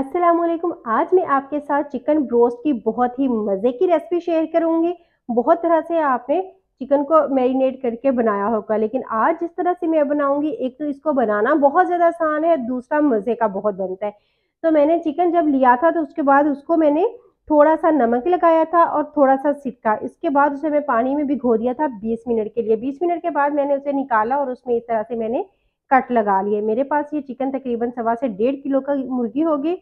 वालेकुम आज मैं आपके साथ चिकन ब्रोस्ट की बहुत ही मज़े की रेसिपी शेयर करूँगी। बहुत तरह से आपने चिकन को मैरिनेट करके बनाया होगा, लेकिन आज जिस तरह से मैं बनाऊँगी, एक तो इसको बनाना बहुत ज़्यादा आसान है, दूसरा मज़े का बहुत बनता है। तो मैंने चिकन जब लिया था तो उसके बाद उसको मैंने थोड़ा सा नमक लगाया था और थोड़ा सा सिक्का इसके बाद उसे मैं पानी में भिगो दिया था 20 मिनट के लिए। 20 मिनट के बाद मैंने उसे निकाला और उसमें इस तरह से मैंने कट लगा लिए। मेरे पास ये चिकन तकरीबन सवा से डेढ़ किलो का मुर्गी होगी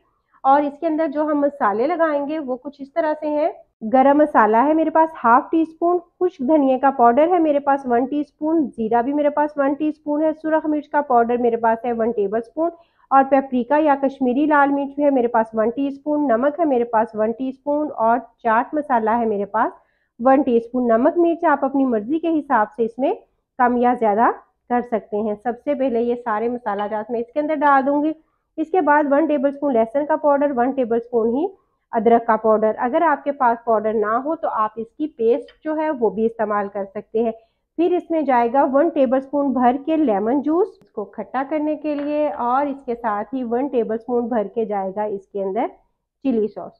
और इसके अंदर जो हम मसाले लगाएँगे वो कुछ इस तरह से हैं। गरम मसाला है मेरे पास हाफ़ टी स्पून खुश्क धनिया का पाउडर है मेरे पास वन टीस्पून, जीरा भी मेरे पास वन टीस्पून है, सुरख मिर्च का पाउडर मेरे पास है वन टेबल स्पून और पेपरिका या कश्मीरी लाल मिर्च भी है मेरे पास वन टीस्पून, नमक है मेरे पास वन टीस्पून और चाट मसाला है मेरे पास वन टीस्पून। नमक मिर्च आप अपनी मर्ज़ी के हिसाब से इसमें कम या ज़्यादा कर सकते हैं। सबसे पहले ये सारे मसाला जात मैं इसके अंदर डाल दूँगी। इसके बाद वन टेबल स्पून लहसुन का पाउडर, वन टेबल स्पून ही अदरक का पाउडर। अगर आपके पास पाउडर ना हो तो आप इसकी पेस्ट जो है वो भी इस्तेमाल कर सकते हैं। फिर इसमें जाएगा वन टेबल स्पून भर के लेमन जूस इसको खट्टा करने के लिए और इसके साथ ही वन टेबल स्पून भर के जाएगा इसके अंदर चिली सॉस।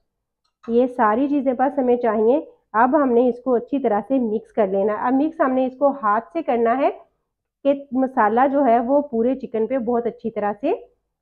ये सारी चीज़ें बस हमें चाहिए। अब हमने इसको अच्छी तरह से मिक्स कर लेना अब मिक्स हमने इसको हाथ से करना है। कि मसाला जो है वो पूरे चिकन पे बहुत अच्छी तरह से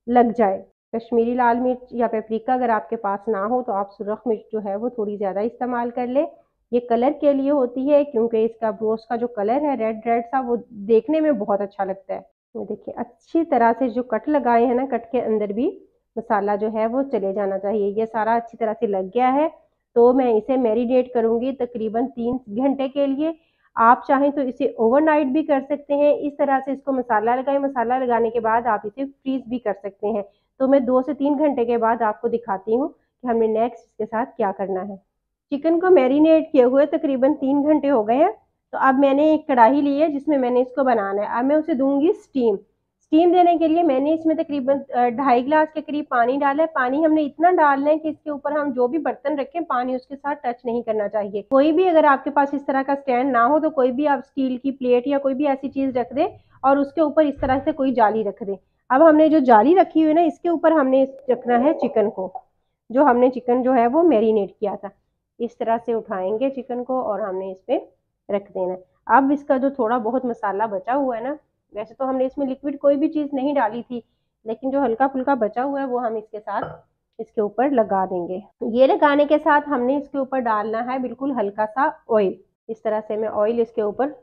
लग जाए। कश्मीरी लाल मिर्च या पेपरिका अगर आपके पास ना हो तो आप सुरख मिर्च जो है वो थोड़ी ज़्यादा इस्तेमाल कर ले। ये कलर के लिए होती है क्योंकि इसका ब्रोस का जो कलर है रेड रेड सा वो देखने में बहुत अच्छा लगता है। ये देखिए, अच्छी तरह से जो कट लगाए हैं ना, कट के अंदर भी मसाला जो है वो चले जाना चाहिए। ये सारा अच्छी तरह से लग गया है तो मैं इसे मैरिनेट करूँगी तकरीबन तीन घंटे के लिए। आप चाहें तो इसे ओवरनाइट भी कर सकते हैं। इस तरह से इसको मसाला लगाएँ। मसाला लगाने के बाद आप इसे फ्रीज भी कर सकते हैं। तो मैं दो से तीन घंटे के बाद आपको दिखाती हूँ कि हमने नेक्स्ट इसके साथ क्या करना है। चिकन को मैरिनेट किए हुए तकरीबन तीन घंटे हो गए हैं। तो अब मैंने एक कढ़ाई ली है जिसमें मैंने इसको बनाना है। अब मैं उसे दूँगी स्टीम स्टीम देने के लिए मैंने इसमें तकरीबन ढाई गिलास के करीब पानी डाला है। पानी हमने इतना डालना है कि इसके ऊपर हम जो भी बर्तन रखें, पानी उसके साथ टच नहीं करना चाहिए। कोई भी अगर आपके पास इस तरह का स्टैंड ना हो तो कोई भी आप स्टील की प्लेट या कोई भी ऐसी चीज़ रख दें और उसके ऊपर इस तरह से कोई जाली रख दें। अब हमने जो जाली रखी हुई ना, इसके ऊपर हमने रखना है चिकन को, जो हमने चिकन जो है वो मैरिनेट किया था। इस तरह से उठाएँगे चिकन को और हमने इस पर रख देना अब इसका जो थोड़ा बहुत मसाला बचा हुआ है ना वैसे तो हमने इसमें लिक्विड कोई भी चीज़ नहीं डाली थी, लेकिन जो हल्का फुल्का बचा हुआ है वो हम इसके साथ इसके ऊपर लगा देंगे। ये लगाने के साथ हमने इसके ऊपर डालना है बिल्कुल हल्का सा ऑयल इस तरह से मैं ऑयल इसके ऊपर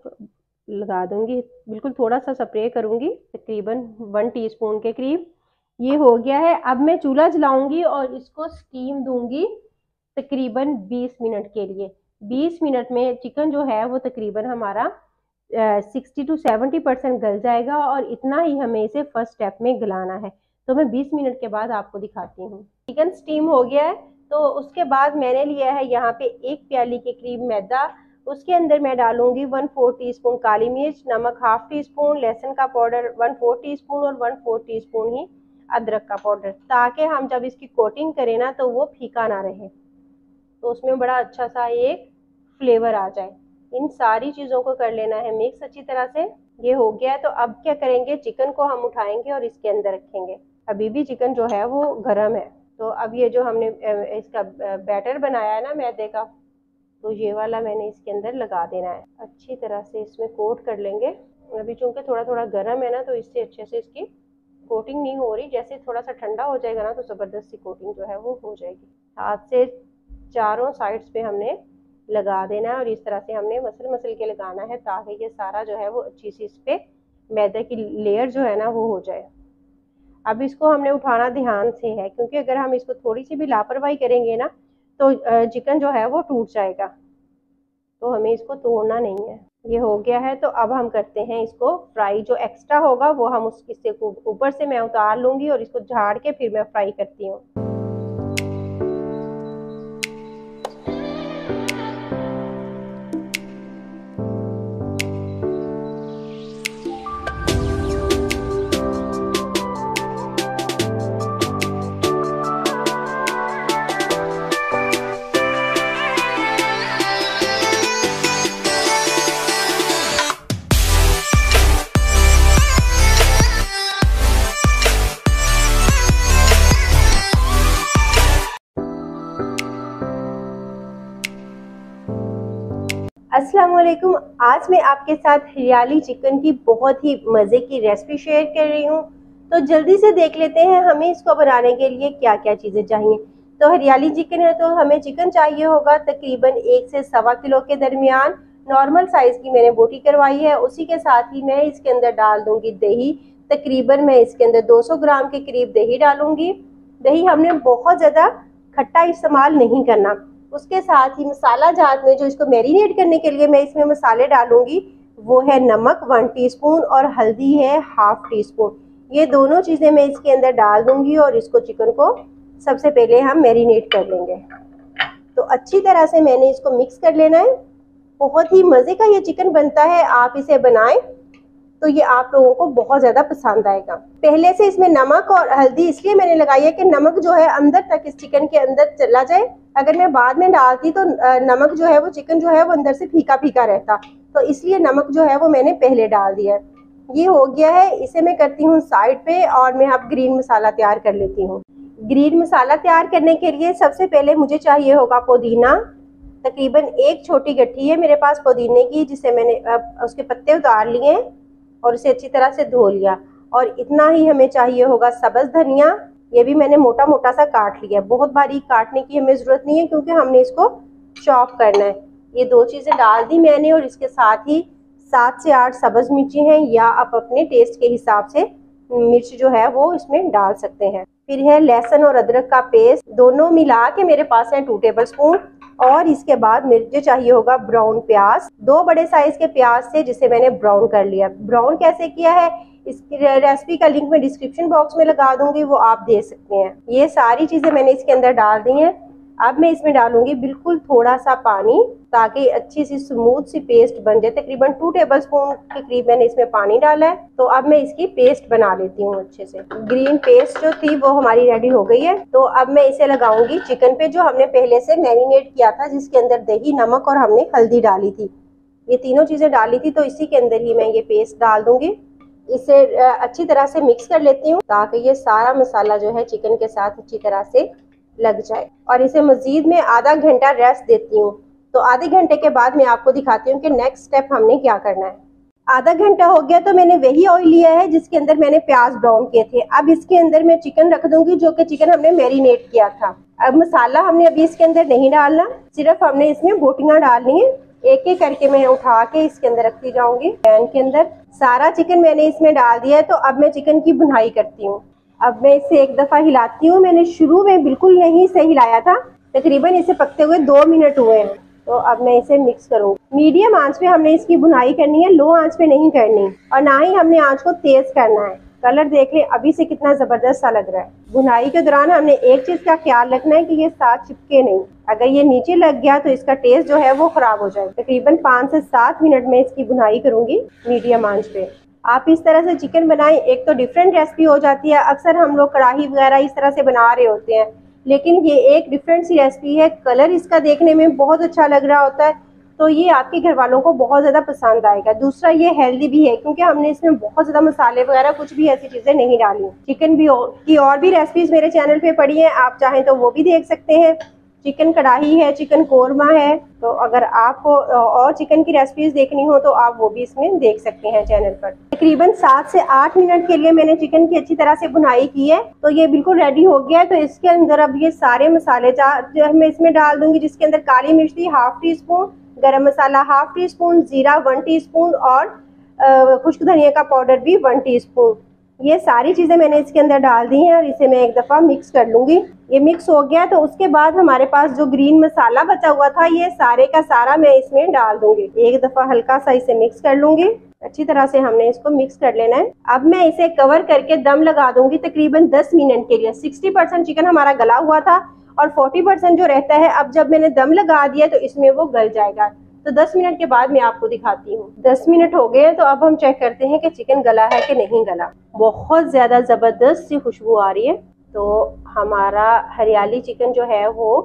लगा दूँगी। बिल्कुल थोड़ा सा स्प्रे करूँगी, तकरीबन वन टीस्पून के करीब। ये हो गया है। अब मैं चूल्हा जलाऊँगी और इसको स्टीम दूँगी तकरीबन 20 मिनट के लिए। 20 मिनट में चिकन जो है वो तकरीबन हमारा सिक्सटी टू सेवेंटी परसेंट गल जाएगा और इतना ही हमें इसे फ़र्स्ट स्टेप में गलाना है। तो मैं 20 मिनट के बाद आपको दिखाती हूँ। चिकन स्टीम हो गया है तो उसके बाद मैंने लिया है यहाँ पे एक प्याली के करीब मैदा। उसके अंदर मैं डालूँगी वन फोर टी स्पून काली मिर्च, नमक हाफ़ टी स्पून लहसुन का powder one four teaspoon और वन फोर टी स्पून ही अदरक का पाउडर, ताकि हम जब इसकी कोटिंग करें ना तो वो फीका ना रहे। तो उसमें बड़ा अच्छा सा एक फ्लेवर आ जाए। इन सारी चीज़ों को कर लेना है। मिक्स अच्छी तरह से ये हो गया है तो अब क्या करेंगे? चिकन को हम उठाएँगे और इसके अंदर रखेंगे। अभी भी चिकन जो है वो गर्म है। तो अब ये जो हमने इसका बैटर बनाया है ना मैदे का तो ये वाला मैंने इसके अंदर लगा देना है। अच्छी तरह से इसमें कोट कर लेंगे। अभी चूँकि थोड़ा थोड़ा गर्म है ना तो इससे अच्छे से इसकी कोटिंग नहीं हो रही। जैसे थोड़ा सा ठंडा हो जाएगा ना तो ज़बरदस्ती कोटिंग जो है वो हो जाएगी। हाथ से चारों साइड्स पे हमने लगा देना है और इस तरह से हमने मसल मसल के लगाना है ताकि ये सारा जो है वो अच्छी सी इस पर मैदे की लेयर जो है ना वो हो जाए। अब इसको हमने उठाना ध्यान से है, क्योंकि अगर हम इसको थोड़ी सी भी लापरवाही करेंगे ना तो चिकन जो है वो टूट जाएगा। तो हमें इसको तोड़ना नहीं है। ये हो गया है तो अब हम करते हैं इसको फ्राई जो एक्स्ट्रा होगा वो हम उस, इससे ऊपर से मैं उतार लूँगी और इसको झाड़ के फिर मैं फ्राई करती हूँ। असलकुम आज मैं आपके साथ हरियाली चिकन की बहुत ही मज़े की रेसिपी शेयर कर रही हूँ। तो जल्दी से देख लेते हैं हमें इसको बनाने के लिए क्या क्या चीज़ें चाहिए। तो हरियाली चिकन है तो हमें चिकन चाहिए होगा तकरीबन एक से सवा किलो के दरमियान। नॉर्मल साइज़ की मैंने बोटी करवाई है, उसी के साथ ही मैं इसके अंदर डाल दूँगी दही। तकरीबन मैं इसके अंदर 200 ग्राम के करीब दही डालूँगी। दही हमने बहुत ज़्यादा खट्टा इस्तेमाल नहीं करना। उसके साथ ही मसाला जात में जो इसको मैरिनेट करने के लिए मैं इसमें मसाले डालूँगी, वो है नमक वन टीस्पून और हल्दी है हाफ़ टी स्पून ये दोनों चीज़ें मैं इसके अंदर डाल दूँगी और इसको चिकन को सबसे पहले हम मैरिनेट कर लेंगे। तो अच्छी तरह से मैंने इसको मिक्स कर लेना है। बहुत ही मज़े का ये चिकन बनता है, आप इसे बनाएँ। तो ये आप लोगों को बहुत ज़्यादा पसंद आएगा। पहले से इसमें नमक और हल्दी इसलिए मैंने लगाई है कि नमक जो है अंदर तक इस चिकन के अंदर चला जाए। अगर मैं बाद में डालती तो नमक जो है वो चिकन जो है वो अंदर से फीका फीका रहता। तो इसलिए नमक जो है वो मैंने पहले डाल दिया है। ये हो गया है, इसे मैं करती हूँ साइड पे और मैं अब ग्रीन मसाला तैयार कर लेती हूँ। ग्रीन मसाला तैयार करने के लिए सबसे पहले मुझे चाहिए होगा पुदीना। तकरीबन एक छोटी गट्ठी है मेरे पास पुदीने की, जिसे मैंने उसके पत्ते उतार लिए और उसे अच्छी तरह से धो लिया। और इतना ही हमें चाहिए होगा सब्ज धनिया, ये भी मैंने मोटा मोटा सा काट लिया। है बहुत बारीक काटने की हमें ज़रूरत नहीं है क्योंकि हमने इसको चॉप करना है। ये दो चीज़ें डाल दी मैंने और इसके साथ ही सात से आठ सब्ज मिर्ची हैं या आप अपने टेस्ट के हिसाब से मिर्च जो है वो इसमें डाल सकते हैं। फिर है लहसुन और अदरक का पेस्ट दोनों मिला के मेरे पास है टू टेबल स्पून और इसके बाद मुझे चाहिए होगा ब्राउन प्याज। दो बड़े साइज़ के प्याज से जिसे मैंने ब्राउन कर लिया। ब्राउन कैसे किया है? इसकी रेसिपी का लिंक मैं डिस्क्रिप्शन बॉक्स में लगा दूँगी, वो आप दे सकते हैं। ये सारी चीज़ें मैंने इसके अंदर डाल दी हैं। अब मैं इसमें डालूँगी बिल्कुल थोड़ा सा पानी, ताकि अच्छी सी स्मूथ सी पेस्ट बन जाए। तकरीबन टू टेबल स्पून के करीब मैंने इसमें पानी डाला है। तो अब मैं इसकी पेस्ट बना लेती हूँ अच्छे से। ग्रीन पेस्ट जो थी, वो हमारी रेडी हो गई है। तो अब मैं इसे लगाऊँगी चिकन पे, जो हमने पहले से मैरिनेट किया था, जिसके अंदर दही, नमक और हमने हल्दी डाली थी। ये तीनों चीज़ें डाली थी तो इसी के अंदर ही मैं ये पेस्ट डाल दूँगी। इसे अच्छी तरह से मिक्स कर लेती हूँ, ताकि ये सारा मसाला जो है चिकन के साथ अच्छी तरह से लग जाए। और इसे मजीद में आधा घंटा रेस्ट देती हूँ। तो आधे घंटे के बाद मैं आपको दिखाती हूँ कि नेक्स्ट स्टेप हमने क्या करना है। आधा घंटा हो गया तो मैंने वही ऑयल लिया है जिसके अंदर मैंने प्याज ब्राउन किए थे। अब इसके अंदर मैं चिकन रख दूँगी जो कि चिकन हमने मैरिनेट किया था। अब मसाला हमने अभी इसके अंदर नहीं डालना। सिर्फ़ हमने इसमें बोटियाँ डालनी है। एक एक करके मैं उठा के इसके अंदर रखती जाऊँगी। पैन के अंदर सारा चिकन मैंने इसमें डाल दिया है। तो अब मैं चिकन की बुनाई करती हूँ। अब मैं इसे एक दफ़ा हिलाती हूँ। मैंने शुरू में बिल्कुल नहीं से हिलाया था। तकरीबन इसे पकते हुए दो मिनट हुए हैं। तो अब मैं इसे मिक्स करूँ। मीडियम आँच पे हमने इसकी बुनाई करनी है। लो आँच पे नहीं करनी। और ना ही हमने आँच को तेज करना है। कलर देख लें, अभी से कितना ज़बरदस्त सा लग रहा है। बुनाई के दौरान हमने एक चीज़ का ख्याल रखना है कि ये साथ चिपके नहीं। अगर ये नीचे लग गया तो इसका टेस्ट जो है वो ख़राब हो जाए। तकरीबन पाँच से सात मिनट में इसकी बुनाई करूँगी मीडियम आँच पे। आप इस तरह से चिकन बनाएँ एक तो डिफरेंट रेसिपी हो जाती है। अक्सर हम लोग कढ़ाई वगैरह इस तरह से बना रहे होते हैं। लेकिन ये एक डिफरेंट सी रेसिपी है। कलर इसका देखने में बहुत अच्छा लग रहा होता है। तो ये आपके घर वालों को बहुत ज़्यादा पसंद आएगा। दूसरा ये हेल्दी भी है क्योंकि हमने इसमें बहुत ज़्यादा मसाले वगैरह कुछ भी ऐसी चीज़ें नहीं डाली। चिकन भी और, की और भी रेसिपीज़ मेरे चैनल पे पड़ी हैं आप चाहें तो वो भी देख सकते हैं। चिकन कढ़ाई है, चिकन कोरमा है तो अगर आपको और चिकन की रेसिपीज़ देखनी हो तो आप वो भी इसमें देख सकते हैं चैनल पर। तकरीबन सात से आठ मिनट के लिए मैंने चिकन की अच्छी तरह से बुनाई की है तो ये बिल्कुल रेडी हो गया है तो इसके अंदर अब ये सारे मसाले जो मैं इसमें डाल दूँगी, जिसके अंदर काली मिर्च थी half teaspoon garam masala half teaspoon जीरा वन टी स्पून और खुश्क धनिया का पाउडर भी वन टी स्पून ये सारी चीज़ें मैंने इसके अंदर डाल दी हैं और इसे मैं एक दफ़ा मिक्स कर लूँगी। ये मिक्स हो गया तो उसके बाद हमारे पास जो ग्रीन मसाला बचा हुआ था, ये सारे का सारा मैं इसमें डाल दूँगी। एक दफ़ा हल्का सा इसे मिक्स कर लूँगी। अच्छी तरह से हमने इसको मिक्स कर लेना है। अब मैं इसे कवर करके दम लगा दूँगी तकरीबन 10 मिनट के लिए। 60 परसेंट चिकन हमारा गला हुआ था और 40 परसेंट जो रहता है, अब जब मैंने दम लगा दिया तो इसमें वो गल जाएगा। तो 10 मिनट के बाद मैं आपको दिखाती हूँ। 10 मिनट हो गए तो अब हम चेक करते हैं कि चिकन गला है कि नहीं गला। बहुत ज़्यादा ज़बरदस्त सी खुशबू आ रही है। तो हमारा हरियाली चिकन जो है, वो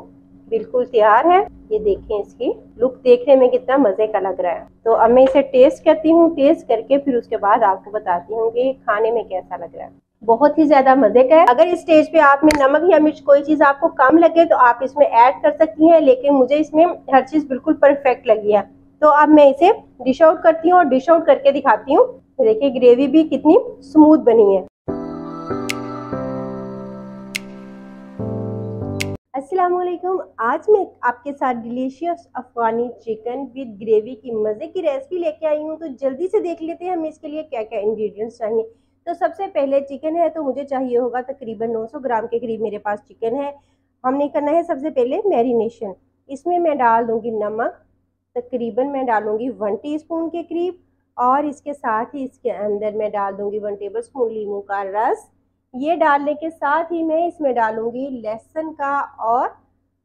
बिल्कुल तैयार है। ये देखें इसकी। लुक देखने में कितना मज़े का लग रहा है। तो अब मैं इसे टेस्ट करती हूँ। टेस्ट करके फिर उसके बाद आपको बताती हूँ कि खाने में कैसा लग रहा है। बहुत ही ज़्यादा मज़े का है। अगर इस स्टेज पे आप में नमक या मिर्च कोई चीज़ आपको कम लगे तो आप इसमें ऐड कर सकती हैं, लेकिन मुझे इसमें हर चीज़ बिल्कुल परफेक्ट लगी है। तो अब मैं इसे डिश आउट करती हूँ और डिश आउट करके दिखाती हूँ। देखिए ग्रेवी भी कितनी स्मूथ बनी है। वालेकुम आज मैं आपके साथ delicious Afghani chicken with gravy की मज़े की रेसिपी लेके आई हूँ। तो जल्दी से देख लेते हैं, हमें इसके लिए क्या क्या इंग्रेडिएंट्स चाहिए। तो सबसे पहले चिकन है तो मुझे चाहिए होगा तकरीबन 900 ग्राम के करीब मेरे पास चिकन है। हमने करना है सबसे पहले मैरिनेशन इसमें मैं डाल दूँगी नमक, तकरीबन मैं डालूँगी वन टी के करीब, और इसके साथ ही इसके अंदर मैं डाल दूँगी वन टेबल स्पून लीमू का रस। ये डालने के साथ ही मैं इसमें डालूँगी लहसुन का और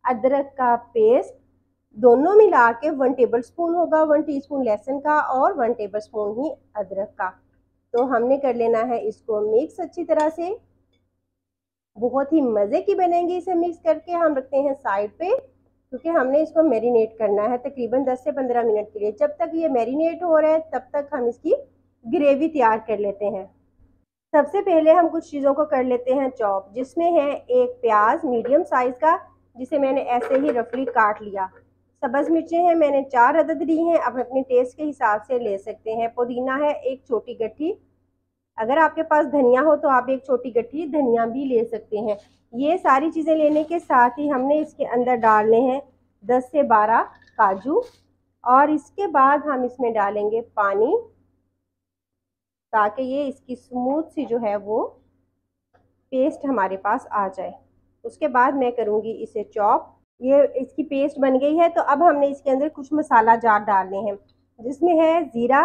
अदरक का पेस्ट दोनों मिला के वन टेबल स्पून होगा वन टीस्पून लहसुन का और वन टेबल स्पून ही अदरक का। तो हमने कर लेना है इसको मिक्स अच्छी तरह से। बहुत ही मज़े की बनेगी इसे मिक्स करके हम रखते हैं साइड पे, क्योंकि हमने इसको मैरिनेट करना है तकरीबन 10 से 15 मिनट के लिए। जब तक ये मैरिनेट हो रहा है, तब तक हम इसकी ग्रेवी तैयार कर लेते हैं। सबसे पहले हम कुछ चीज़ों को कर लेते हैं चॉप जिसमें है एक प्याज मीडियम साइज़ का, जिसे मैंने ऐसे ही रफली काट लिया। सब्ज़ मिर्चें हैं, मैंने चार अदद ली हैं, आप अपने टेस्ट के हिसाब से ले सकते हैं। पुदीना है, एक छोटी गट्ठी अगर आपके पास धनिया हो तो आप एक छोटी गट्ठी धनिया भी ले सकते हैं। ये सारी चीज़ें लेने के साथ ही हमने इसके अंदर डालने हैं दस से बारह काजू और इसके बाद हम इसमें डालेंगे पानी ताकि ये इसकी स्मूथ सी जो है वो पेस्ट हमारे पास आ जाए। उसके बाद मैं करूँगी इसे चॉप ये इसकी पेस्ट बन गई है तो अब हमने इसके अंदर कुछ मसाला जार डालने हैं। जिसमें है ज़ीरा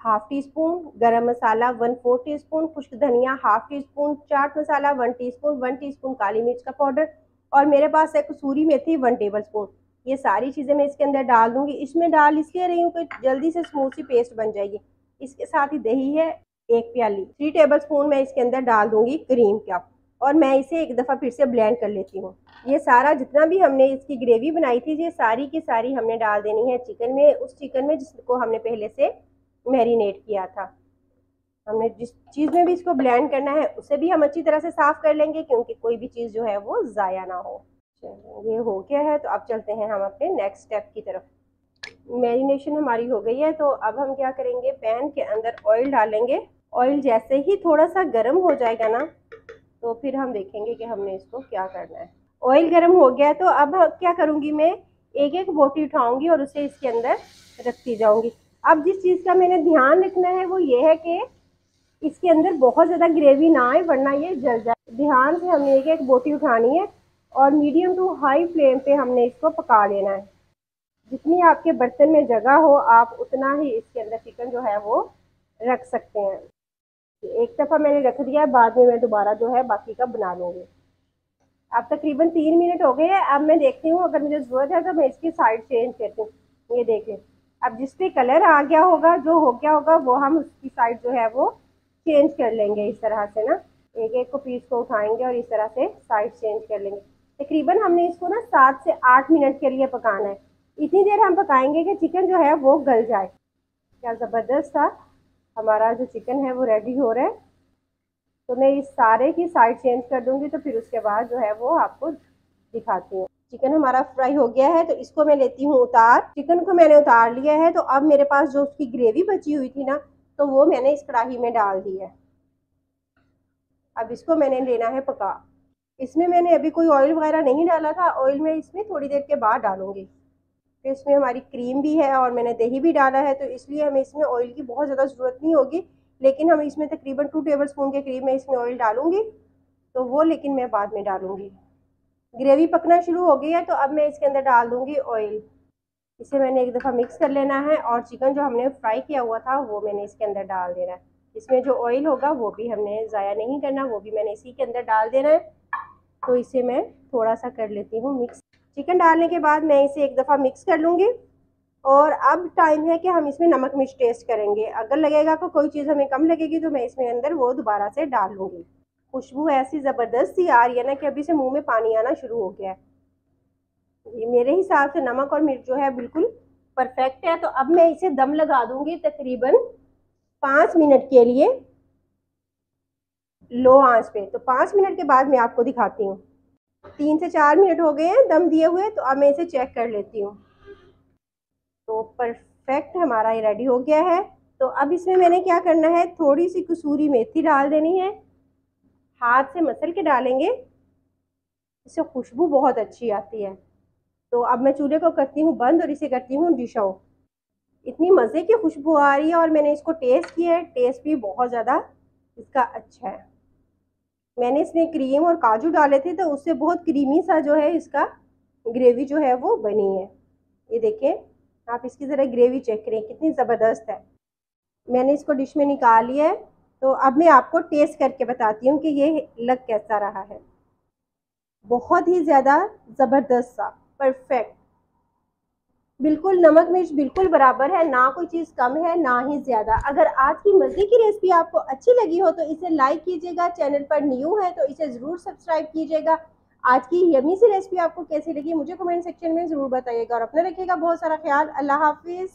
half teaspoon garam masala one four teaspoon खुश्क धनिया half teaspoon chaat masala one teaspoon one teaspoon काली मिर्च का पाउडर और मेरे पास है कसूरी मेथी वन टेबल स्पून ये सारी चीज़ें मैं इसके अंदर डाल दूँगी। इसमें डाल इसलिए रही हूँ कि जल्दी से स्मूथ सी पेस्ट बन जाएगी। इसके साथ ही दही है, एक प्याली। थ्री टेबल स्पून मैं इसके अंदर डाल दूँगी क्रीम का। और मैं इसे एक दफ़ा फिर से ब्लेंड कर लेती हूँ। ये सारा जितना भी हमने इसकी ग्रेवी बनाई थी, ये सारी की सारी हमने डाल देनी है चिकन में। उस चिकन में जिसको हमने पहले से मैरिनेट किया था। हमने जिस चीज़ में भी इसको ब्लेंड करना है, उसे भी हम अच्छी तरह से साफ़ कर लेंगे, क्योंकि कोई भी चीज़ जो है वो ज़ाया ना हो। ये हो गया है तो अब चलते हैं हम अपने नेक्स्ट स्टेप की तरफ़। मैरिनेशन हमारी हो गई है तो अब हम क्या करेंगे? पैन के अंदर ऑयल डालेंगे। ऑयल जैसे ही थोड़ा सा गर्म हो जाएगा ना तो फिर हम देखेंगे कि हमने इसको क्या करना है। ऑयल गर्म हो गया है तो अब क्या करूँगी मैं? एक एक बोटी उठाऊँगी और उसे इसके अंदर रखती जाऊँगी। अब जिस चीज़ का मैंने ध्यान रखना है, वो ये है कि इसके अंदर बहुत ज़्यादा ग्रेवी ना आए, वरना ये जल जाए। ध्यान से हमने एक एक बोटी उठानी है और मीडियम टू हाई फ्लेम पे हमने इसको पका लेना है। जितनी आपके बर्तन में जगह हो, आप उतना ही इसके अंदर चिकन जो है वो रख सकते हैं। एक दफ़ा मैंने रख दिया है, बाद में मैं दोबारा जो है बाकी का बना लूँगी। अब तकरीबन तीन मिनट हो गए हैं, अब मैं देखती हूँ, अगर मुझे ज़रूरत है तो मैं इसकी साइड चेंज करती हूँ। ये देखें, अब जिस पे कलर आ गया होगा, जो हो गया होगा, वो हम उसकी साइड जो है वो चेंज कर लेंगे इस तरह से ना। एक एक को पीस को उठाएँगे और इस तरह से साइड चेंज कर लेंगे। तकरीबन हमने इसको ना सात से आठ मिनट के लिए पकाना है। इतनी देर हम पकाएँगे कि चिकन जो है वो गल जाए। क्या ज़बरदस्त था? हमारा जो चिकन है वो रेडी हो रहा है। तो मैं इस सारे की साइड चेंज कर दूँगी तो फिर उसके बाद जो है वो आपको दिखाती हूँ। चिकन हमारा फ्राई हो गया है तो इसको मैं लेती हूँ उतार। चिकन को मैंने उतार लिया है तो अब मेरे पास जो उसकी ग्रेवी बची हुई थी ना तो वो मैंने इस कढ़ाई में डाल दी है। अब इसको मैंने लेना है पका। इसमें मैंने अभी कोई ऑयल वगैरह नहीं डाला था ऑयल मैं इसमें थोड़ी देर के बाद डालूँगी। तो इसमें हमारी क्रीम भी है और मैंने दही भी डाला है तो इसलिए हमें इसमें ऑयल की बहुत ज़्यादा ज़रूरत नहीं होगी। लेकिन हम इसमें तकरीबन टू टेबल स्पून के करीब मैं इसमें ऑयल डालूँगी तो वो लेकिन मैं बाद में डालूँगी। ग्रेवी पकना शुरू हो गई है तो अब मैं इसके अंदर डाल दूँगी ऑयल इसे मैंने एक दफ़ा मिक्स कर लेना है और चिकन जो हमने फ्राई किया हुआ था, वो मैंने इसके अंदर डाल देना है। इसमें जो ऑयल होगा, वो भी हमने ज़ाया नहीं करना, वो भी मैंने इसी के अंदर डाल देना है। तो इसे मैं थोड़ा सा कर लेती हूँ मिक्स चिकन डालने के बाद मैं इसे एक दफ़ा मिक्स कर लूँगी। और अब टाइम है कि हम इसमें नमक मिर्च टेस्ट करेंगे। अगर लगेगा कि कोई चीज़ हमें कम लगेगी तो मैं इसमें अंदर वो दोबारा से डाल लूँगी। खुशबू ऐसी ज़बरदस्त सी आ रही है ना कि अभी से मुँह में पानी आना शुरू हो गया है। मेरे हिसाब से नमक और मिर्च जो है बिल्कुल परफेक्ट है। तो अब मैं इसे दम लगा दूँगी तकरीबन पाँच मिनट के लिए। लो आँच पे। तो पाँच मिनट के बाद मैं आपको दिखाती हूँ। तीन से चार मिनट हो गए हैं, दम दिए हुए तो अब मैं इसे चेक कर लेती हूँ। तो परफेक्ट हमारा ये रेडी हो गया है। तो अब इसमें मैंने क्या करना है थोड़ी सी कसूरी मेथी डाल देनी है। हाथ से मसल के डालेंगे। इससे खुशबू बहुत अच्छी आती है। तो अब मैं चूल्हे को करती हूँ बंद और इसे करती हूँ डिश आउट इतनी मज़े की खुशबू आ रही है और मैंने इसको टेस्ट किया है। टेस्ट भी बहुत ज़्यादा इसका अच्छा है। मैंने इसमें क्रीम और काजू डाले थे तो उससे बहुत क्रीमी सा जो है इसका ग्रेवी जो है वो बनी है। ये देखें, आप इसकी ज़रा ग्रेवी चेक करें, कितनी ज़बरदस्त है। मैंने इसको डिश में निकाल लिया है तो अब मैं आपको टेस्ट करके बताती हूँ कि ये लग कैसा रहा है। बहुत ही ज़्यादा ज़बरदस्त सा परफेक्ट बिल्कुल, नमक मिर्च बिल्कुल बराबर है, ना कोई चीज़ कम है, ना ही ज़्यादा। अगर आज की मज़े की रेसिपी आपको अच्छी लगी हो तो इसे लाइक कीजिएगा, चैनल पर न्यू है तो इसे ज़रूर सब्सक्राइब कीजिएगा। आज की यमी सी रेसिपी आपको कैसी लगी, मुझे कमेंट सेक्शन में ज़रूर बताइएगा और अपना रखिएगा बहुत सारा ख्याल। अल्लाह हाफिज़।